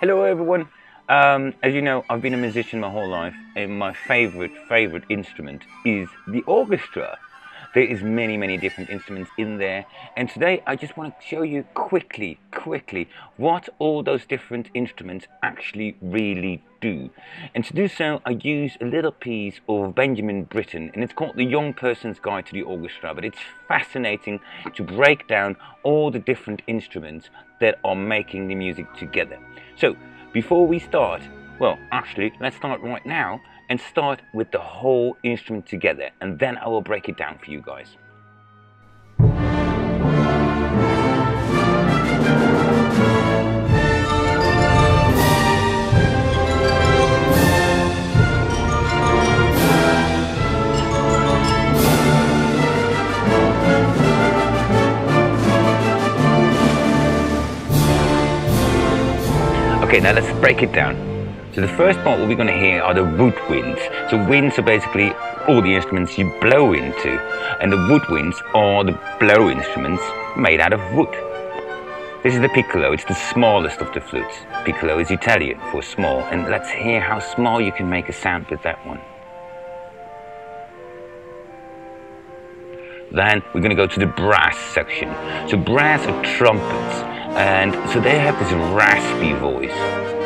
Hello everyone. Um, as you know, I've been a musician my whole life, and my favorite favorite instrument is the orchestra. There is many many different instruments in there, and today I just want to show you quickly, quickly what all those different instruments actually really do. And to do so, I use a little piece of Benjamin Britten, and it's called The Young Person's Guide to the Orchestra. But it's fascinating to break down all the different instruments that are making the music together. So, before we start, well, actually, let's start right now and start with the whole instrument together, and then I will break it down for you guys. Okay, now let's break it down. So the first part we're going to hear are the woodwinds. So winds are basically all the instruments you blow into. And the woodwinds are the blow instruments made out of wood. This is the piccolo, it's the smallest of the flutes. Piccolo is Italian for small. And let's hear how small you can make a sound with that one. Then we're going to go to the brass section. So brass are trumpets and so they have this raspy voice.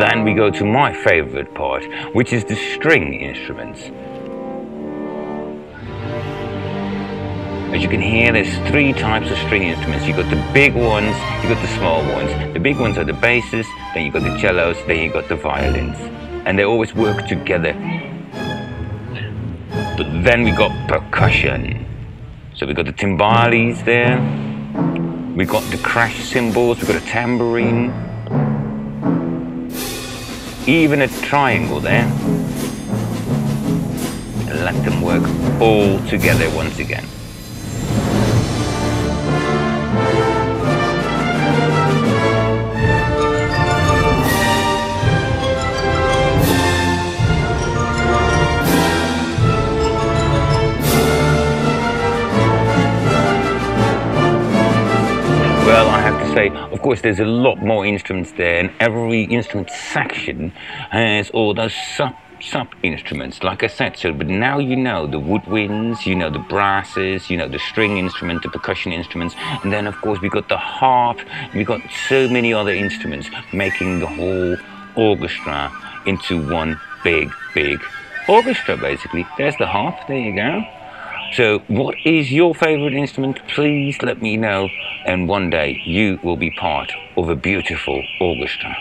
Then we go to my favorite part, which is the string instruments. As you can hear, there's three types of string instruments. You've got the big ones, you've got the small ones. The big ones are the basses, then you've got the cellos, then you've got the violins. And they always work together but then we got percussion. So we've got the timbales there. we've got the crash cymbals. we've got a tambourine. Even a triangle there. And let them work all together once again. Say, of course, there's a lot more instruments there, and every instrument section has all those sub sub instruments, like I said. So, but now you know the woodwinds, you know the brasses, you know the string instrument, the percussion instruments, and then of course we got the harp. We got so many other instruments making the whole orchestra into one big, big orchestra. Basically, there's the harp. There you go. So, what is your favorite instrument? Please let me know, and one day you will be part of a beautiful orchestra.